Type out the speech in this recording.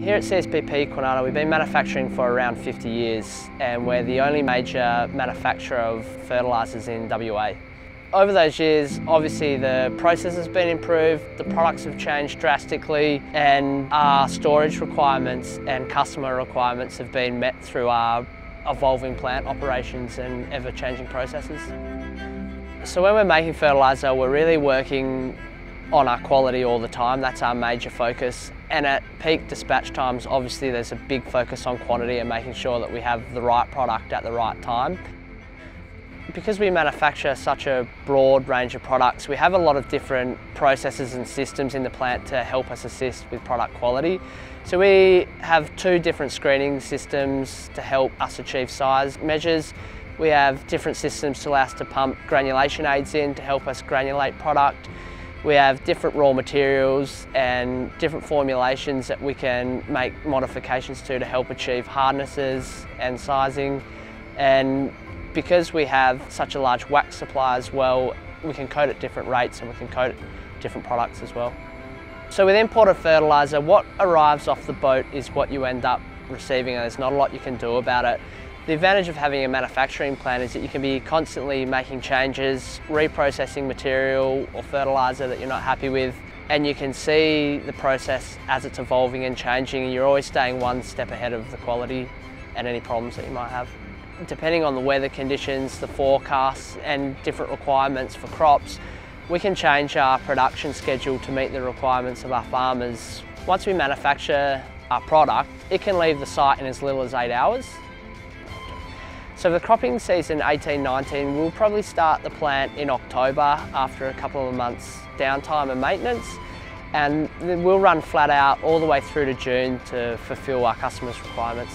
Here at CSBP Kwinana we've been manufacturing for around 50 years and we're the only major manufacturer of fertilisers in WA. Over those years, obviously the process has been improved, the products have changed drastically and our storage requirements and customer requirements have been met through our evolving plant operations and ever-changing processes. So when we're making fertiliser, we're really working on our quality all the time. That's our major focus. And at peak dispatch times, obviously there's a big focus on quantity and making sure that we have the right product at the right time. Because we manufacture such a broad range of products, we have a lot of different processes and systems in the plant to help us assist with product quality. So we have two different screening systems to help us achieve size measures. We have different systems to allow us to pump granulation aids in to help us granulate product. We have different raw materials and different formulations that we can make modifications to to help achieve hardnesses and sizing. And because we have such a large wax supply as well, we can coat at different rates and we can coat different products as well. So with imported fertiliser, what arrives off the boat is what you end up receiving and there's not a lot you can do about it. The advantage of having a manufacturing plant is that you can be constantly making changes, reprocessing material or fertiliser that you're not happy with, and you can see the process as it's evolving and changing and you're always staying one step ahead of the quality and any problems that you might have depending on the weather conditions, the forecasts and different requirements for crops, we can change our production schedule to meet the requirements of our farmers. Once we manufacture our product, it can leave the site in as little as eight hours. So the cropping season 18-19, we'll probably start the plant in October after a couple of months downtime and maintenance and we'll run flat out all the way through to June to fulfil our customers' requirements.